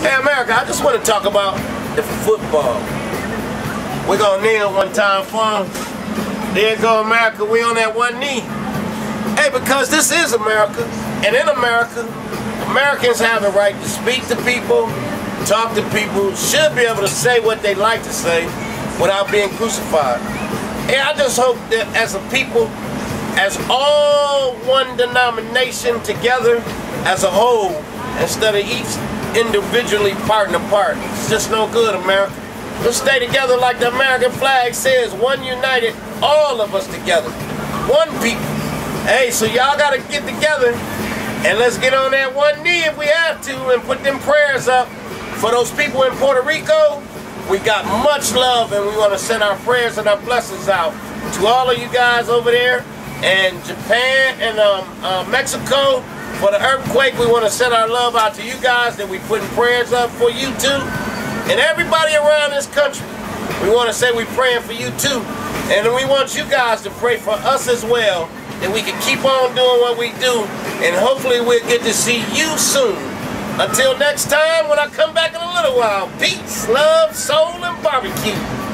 Hey, America, I just want to talk about the football. We're going to kneel one time for them. There go America, we on that one knee. Hey, because this is America, and in America, Americans have the right to speak to people, talk to people, should be able to say what they like to say without being crucified. And I just hope that as a people, as all one denomination together, as a whole, instead of each individually part and apart. It's just no good, America. Let's stay together like the American flag says, one united, all of us together. One people. Hey, so y'all gotta get together and let's get on that one knee if we have to and put them prayers up for those people in Puerto Rico. We got much love and we want to send our prayers and our blessings out to all of you guys over there and Japan and um, uh, Mexico for the earthquake, we want to send our love out to you guys that we putting prayers up for you too. And everybody around this country, we want to say we praying for you too. And we want you guys to pray for us as well, that we can keep on doing what we do. And hopefully we'll get to see you soon. Until next time, when I come back in a little while, peace, love, soul, and barbecue.